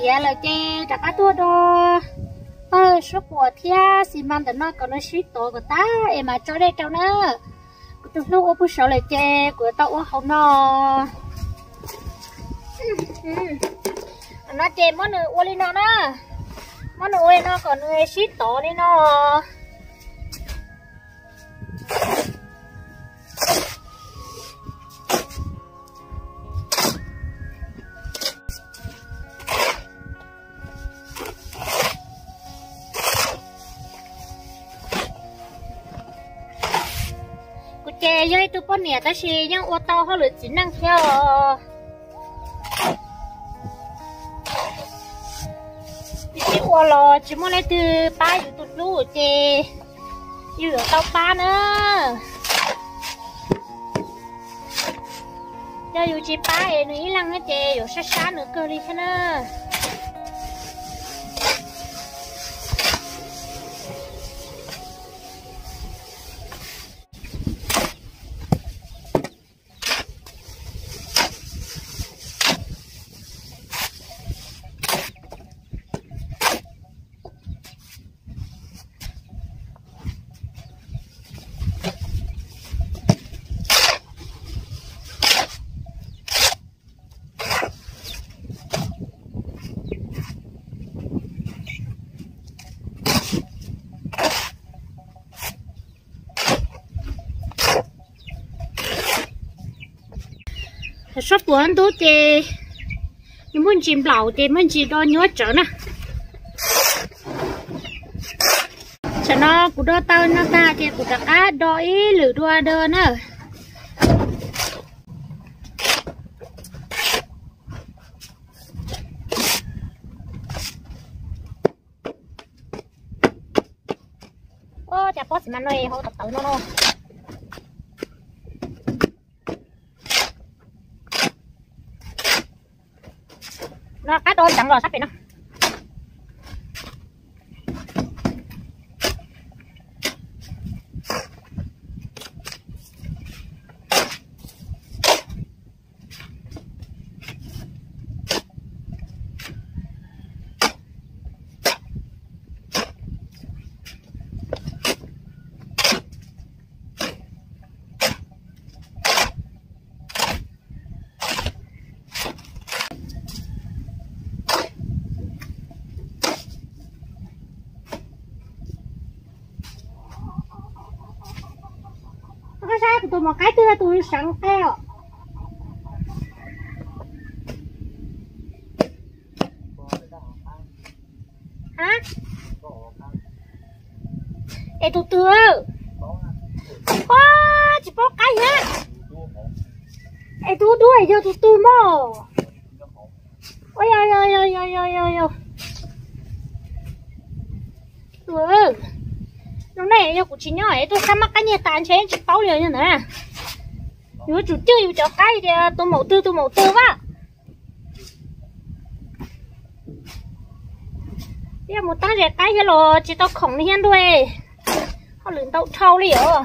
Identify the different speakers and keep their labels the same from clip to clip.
Speaker 1: kia là chê trả cá tua đó ơ số của thia xì măng tận nó còn nó suýt tổ của ta, em mà cho đây trong nữa từ lúc ô bút sợ lại chê, của tao ô không nó nó chê món nữa ô lên nó đó món nữa ô nó còn người suýt tổ đi nó. nè ta xe nhưng ô tô họ lựa chín năng theo. Chỉ ô lò chỉ muốn lấy từ ba dù tụt lũ chê dù tàu ba nữa. Giờ dù chỉ ba ấy nữa lăng hết chê dù xa xa nữa cơ đi thế nữa. Sắp buồn tốt thì nhưng muốn chim lẩu thì muốn chỉ đo nhớ trở nè. Cho nó cũng đo tao nó ta thì cũng đã cá đo ý lử đua đơ nữa ô, chả có gì mà nói, hô tập tự nó đâu. Nó cá đôi chẳng rồi sắp vậy nó của tôi một cái thứ là tôi sẵn theo hả ê tôi tưa quá chỉ có cái hả ê tôi đuổi giờ tôi tưa mò ôi ôi ôi ôi ôi ôi ôi ôi tưa nó này yo của chị nhỏ ấy, tôi xem mắt cái nhà tàn chế chị bao nhiêu như nè nếu chủ tiêu yêu cho cái thì à, tôi mẫu tư, tôi mẫu tư quá. Bây giờ một tăng rẻ cái hello chị tao khổng đi hen đuôi. Họ lửng tao trâu đi ở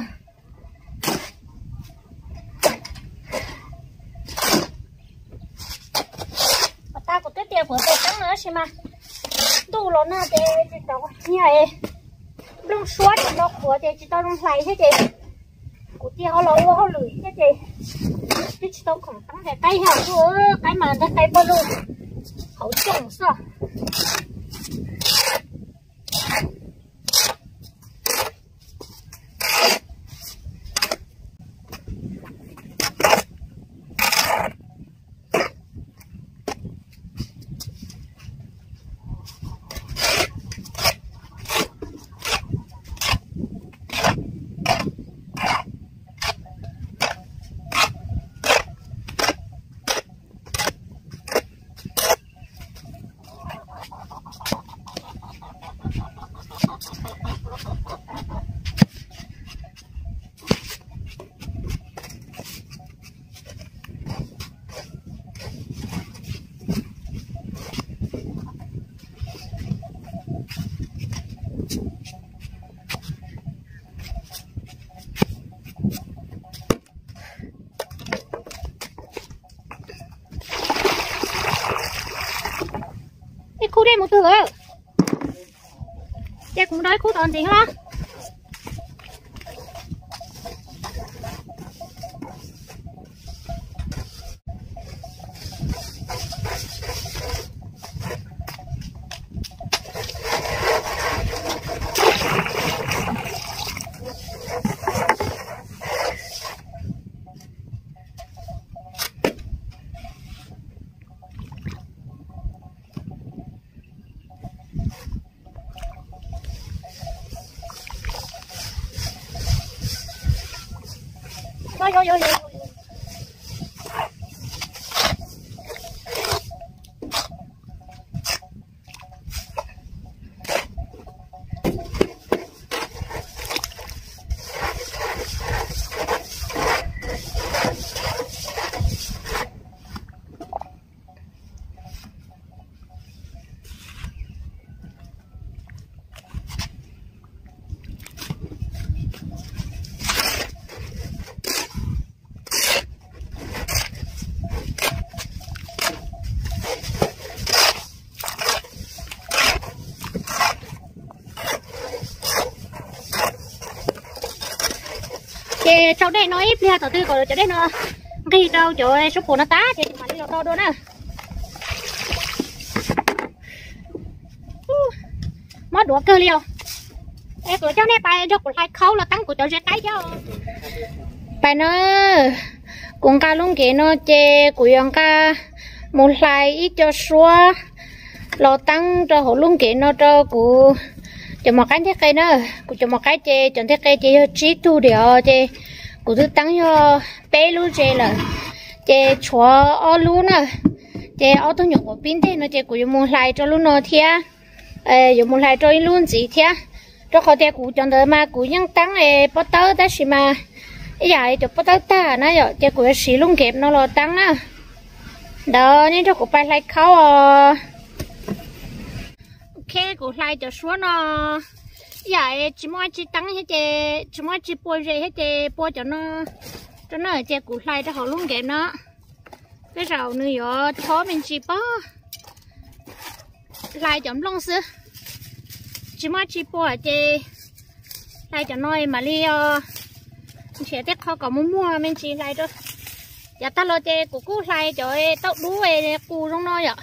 Speaker 1: ta có tiết tiền của tôi tăng nữa xem mà. Đủ lo na để chị tao nhảy lông xoát nó khó thế, chị tao lông lại thế chị. Cụ tia họ lâu họ lưỡi thế chị. Chứ chị tao không tăng thế cái hả cái mà nó cái bao lâu họ trồng cứ chắc cũng đói cú tòn tiền hết vô vô vô sau cháu đây nó ít nha tao tư còn cháu đây nó ghi đâu chỗ số phụ nó tá thì mà đi đâu đâu nè mất đũa cơ liều em của cháu này bài cho của hai khâu là tăng của cháu sẽ tay cháu bài nó cũng ca luôn kia nó chê của ông ca. Một lại ít cho xua. Lo tăng cho hộ luôn kia nó cho của cho một cái thiết cây nữa của cho một cái chê, chọn thiết cây chê chỉ tu để chê cụ thứ tăng cho bé luôn chê là chê chúa ở luôn nè chê ở tôi nhục của pin thế nó chê cụ dùng lại cho luôn nó thia ờ dùng một lại cho luôn gì thia cho họ chê cụ chọn đời mà cụ nhân tăng ấy bắt tớ ta xí mà bây giờ cho bắt tớ ta nó giờ chê cụ xí luôn kẹp nó lo tăng á đó nên cho cụ bài lại khâu ok cụ lại cho xuống nó giờ chỉ mua chỉ tăng hết chè, chỉ mua chỉ bôi rễ hết chè, bôi cho nó cho nó chè củ lại cho họ luôn cái nó. Cái rau nữa giờ thó mình chỉ bó. Lại cho nó sư chỉ mua chỉ bôi chè. Lại cho nó mà li ờ, sẽ tiếc họ có mua mua mình chỉ lại cho giờ dạ, ta lo chè củ củ lại cho tao đuôi củ trong nó vậy.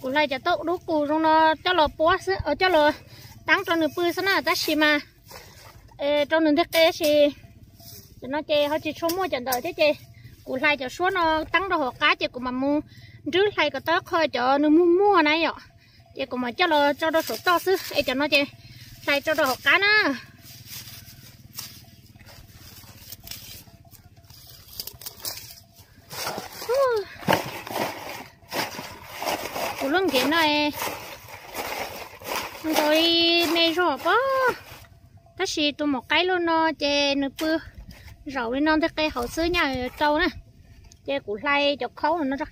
Speaker 1: Củ lại cho tao đuôi củ trong nó, cho lo bó sư ở ờ, cho lo tăng cho nửa bự sana ta xí mà. Ờ, Ê cho nửa thiết kế xí cho nó chơi họ chỉ số mua cho đợi thế chơi cụ lại cho số nó tăng đồ họ cá chơi của mà mua trước lại có tớ khơi cho nửa mua mua này ạ, chơi của mà cho lo cho đồ số to xứ. Ê cho nó chơi lại cho đồ họ cá nữa cú lông cái này rồi mẹ rõ bó ta xì tụ một cái luôn nó chè nửa bự rậu lên non thế cây hậu xứ nhà trâu nè. Chè củ lay cho khấu nó ra.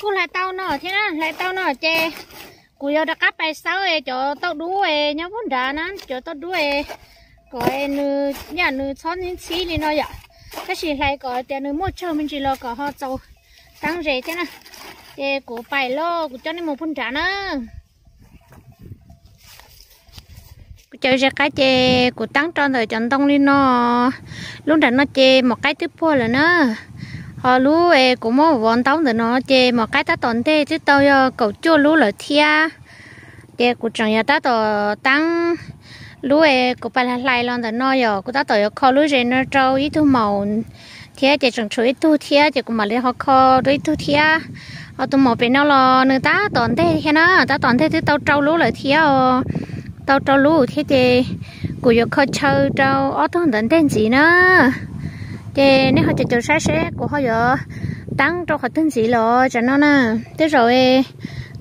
Speaker 1: Cú lại tao nó thế nè, lại tao nó chè. Cú yêu đã cắt bài sáu ấy cho tao đuôi nhá vốn đã nè cho tao đuôi có nữ nhà nữ chọn những chi đi nó vậy cái gì lại có tiền nữ mua chơi mình chỉ lo có họ trâu tăng rẻ thế nè để cổ bài lo của cho nên một phân trả nữa chơi ra cái chè của tăng tròn rồi chọn tông đi nó lúc đó nó chè một cái tiếp po là nó họ lú e cũng mua vòn tông rồi nó chè một cái ta tòn thế chứ tao cầu chua lú là thia chè của chẳng nhà ta tò tăng lúa cô bà lại lon đó nói rồi cô ta tới kho lúa rồi nó trâu, ít thu màu thế chỉ trồng chuối thu thế chỉ cũng mà lấy họ kho đôi thu thế họ tụi màu bên nó lo người ta toàn thế thế nó ta toàn thế thế tao trâu lúa lại thế tao trâu lúa thế thì cô yêu kho chơi trâu ở thôn đến tên gì nữa. Thì nếu họ chỉ chơi sáng sẽ của họ giờ tăng trâu họ tên gì lo cho nó nè. Thế rồi,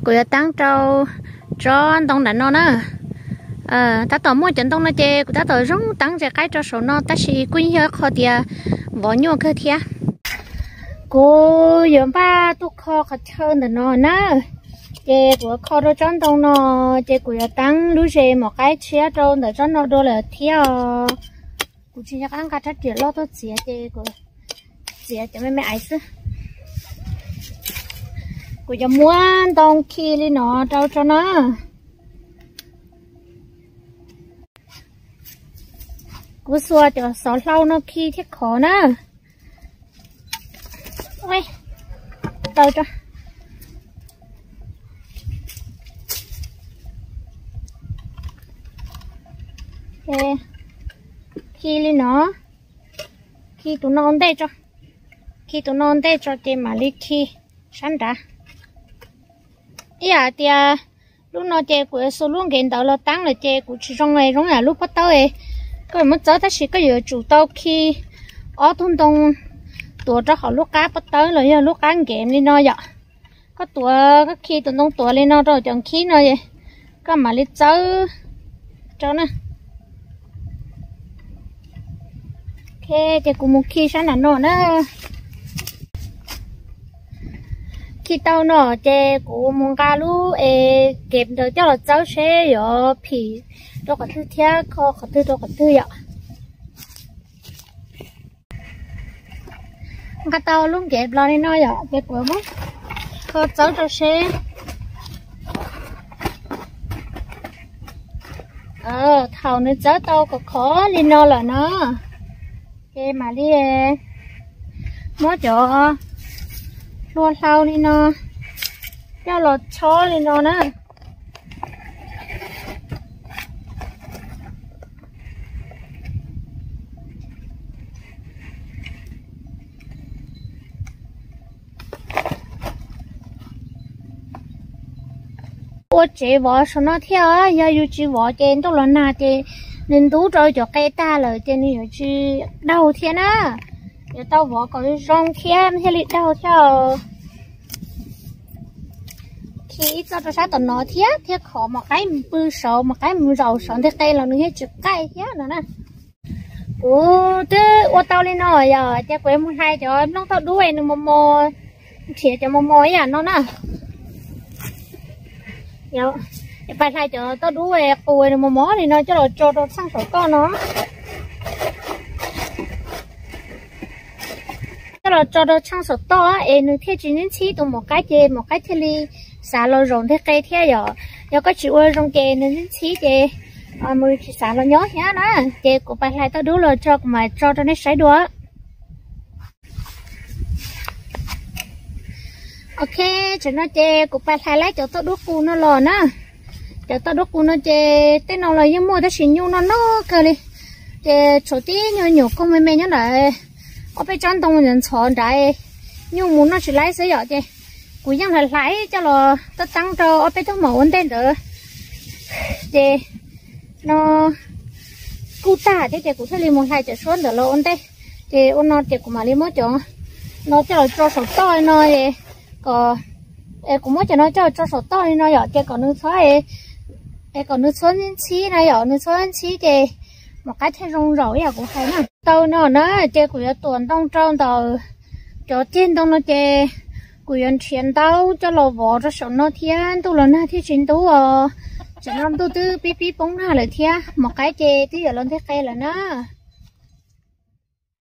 Speaker 1: cô yêu tăng trâu cho anh đông đánh nó nè ờ ta tỏ mua chân tông nó chê ta tỏ rung tăng ra cái cho số nó, ta chỉ quyên nhớ khó tia võ nhua cơ thia cô giờ ba tu kho khó chơi nữa nó nè. Chê của kho đó chân tông nó, chê của tăng lúc chê một cái chia cho để cho nó đâu là theo của chị nhắc ăn cả chắc chỉ lo tôi chia chê của chia cho mấy mẹ ấy chứ của cho muốn tông khi đi nó đâu cho nó. Cú xua cho sáu lâu nó khi thiết khó nữa ôi đâu cho. Thế khi lên nó khi tụi non đây cho. Khi tụi non đây cho chị mà đi khi sẵn đã. Ý à, thì à, lúc nó chơi của số luôn kiện đầu là tăng là chơi, của chị trong này giống là lúc bắt đầu ấy cái mất chơi ta chỉ có giờ chủ tàu khi ở thôn đông tuổi cho họ lúc cá bắt tới rồi giờ lúc cá game đi nó vậy. Có tuổi có khi tụi đông tuổi lên nó rồi chẳng khi nó vậy. Có mà đi chơi cho nó. Thế thì cũng một khi sáng là nó. Nữa khi tao nó thì cũng muốn cá lú, ê kẹp được cho là cháu xe ở phì đó có thứ thế có có thứ đó có thứ vậy cái tao luôn kẹp lo nên nói vậy kẹp quá mất có cháu cho xe ờ thầu nữa cháu tao có khó lên nó là nó kê mà đi mua chỗ luôn sau đi nó cho lọt chó lên nó nữa. Ô chế vợ số nó theo á giờ yêu chỉ vợ trên tôi là na thì nên tú rồi cho cây ta là trên yêu chứ. Đau thiên á giờ tao vợ có rong khem hay lịch đau theo khi cho nó sát tao nó thiết thiết khó một cái bự sầu một cái mù rầu sầu thế cây là nó hết chục cây thế nữa nè. Ủa, thế ô tao lên nói giờ cha quên muốn hai cho nó tao đuôi nó mò mò thiệt cho mò mò ấy à nó nè. Dạ. giờ phải thay cho tao đuôi cùi nó mò thì nó cho nó cho nó sang sổ con nó. Cho rồi cho nó sang sổ to em nó thiết chỉ nên chỉ tụ một cái chê, một cái chê xả lo rồng thế cây thế giờ rồi dạ. dạ, có chịu ơi rồng chê nên chỉ chê. Ờ, à chỉ xả lo nhớ nhá, đó. Chê của bà hai tao đú lo cho mà cho cho nó sấy đũa. Ok cho nó chê cụ bà thái lấy cho tao đốt cu nó lò nữa cho tao đốt cu nó chê tên nào là những mua tao xin nhu nó nó cơ đi. Chê, chỗ tí nhỏ nhỏ không mấy mấy nhá lại. Ở bên trong đông nhân chọn đại nhưng muốn nó chỉ lấy sấy nhỏ chê. Cuối năm là lái, cho lò, tao tăng cho ở bên trong mẫu ổn định được để nó cú ta thế để cú thấy liền một hai chợ xuống được lò ổn định để ôn nó để cú mà liền mất chỗ. Nó cho cho sổ to nó để có em cũng muốn cho nó cho cho sổ to nó nhỏ chơi còn nước xoay em còn nước xuân chi này nhỏ, nước xuân chi để một cái thế rong rổi à cũng thấy nè tao nó nó để cú tuần đông trong tàu. Cho trên đông nó để quyền chiến tao cho lò vỏ, cho sống nó thiên tu là na thiên chiến tu ờ. Chẳng làm tu tư, pi pi, bóng ra lại thiên một cái chơi tí giờ lên thế cây là nó.